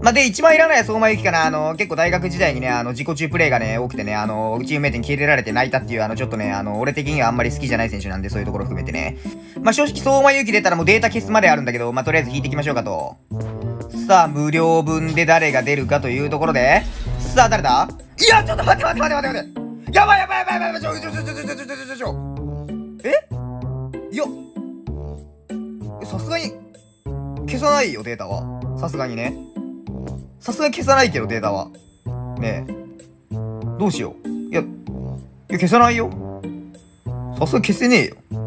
まあ、で、一番いらない相馬ゆきかな。あの、結構大学時代にね、あの、自己中プレイがね、多くてね、あの、チームメイトに切れられて泣いたっていう、あの、ちょっとね、あの、俺的にはあんまり好きじゃない選手なんで、そういうところ含めてね。まあ、正直相馬ゆき出たらもうデータ消すまであるんだけど、まあ、とりあえず引いていきましょうかと。さあ、無料分で誰が出るかというところで、さあ、誰だ？いや、ちょっと待って待って待って待って待ってやばいやばいやばいやばいちょちょちょちょちょちょちょちょちょえいや、さすがに、消さないよ、データは。さすがにね。さすがに消さないけど、データは。ねえ。どうしよう。いや、いや消さないよ。さすがに消せねえよ。